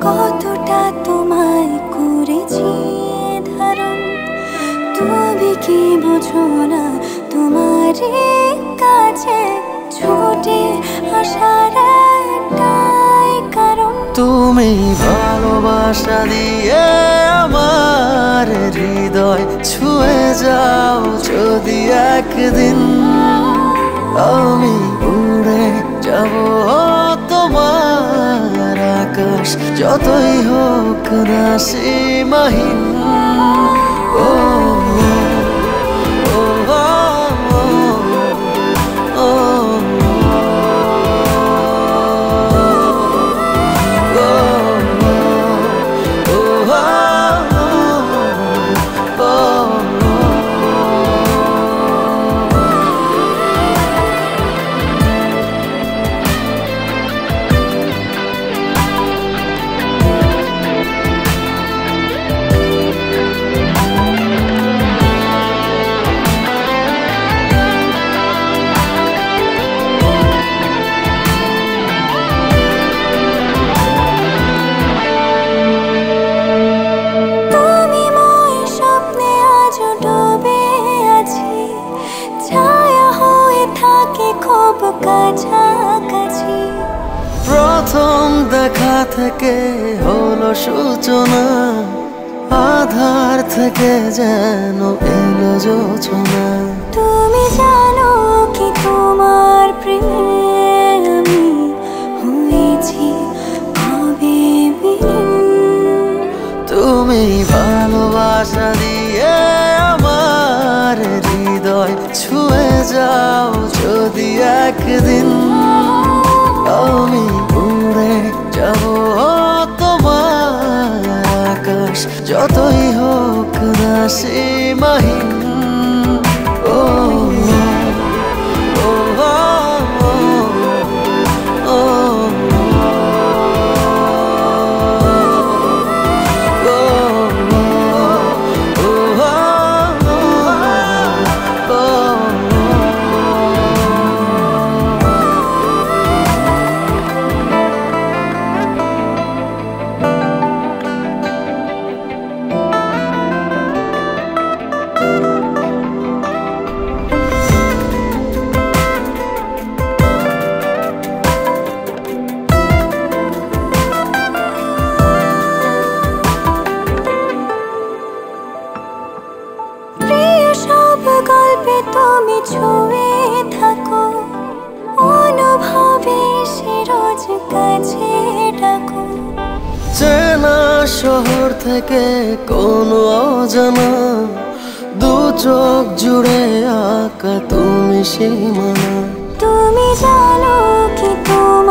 কতটা তোমায় করেছি ধারণ? তুমি কি বুঝো না তোমার কাছে ছুটে আসার কারণ? তুমি ভালোবাসা দিয়ে আমার হৃদয় ছুঁয়ে যাও যদি একদিন আমি যতই হোক না সীমাহীন ও ও, কাছাকাছি। প্রথম দেখা থেকে হলো সূচনা আধার থেকে যেন এলো যোচনা তুমি জানো কি তোমার প্রেমে আমি হয়েছি কবে তুমি ভালোবাসা একদিন আমি উড়ে যাব তোমার আকাশ যতই হোক না সীমাহীন কাছে ডাকো। চেনা শহর থেকে কোনো অজানা দু চোখ জুড়ে আঁকা তুমি সীমানা তুমি জানো কি তোমার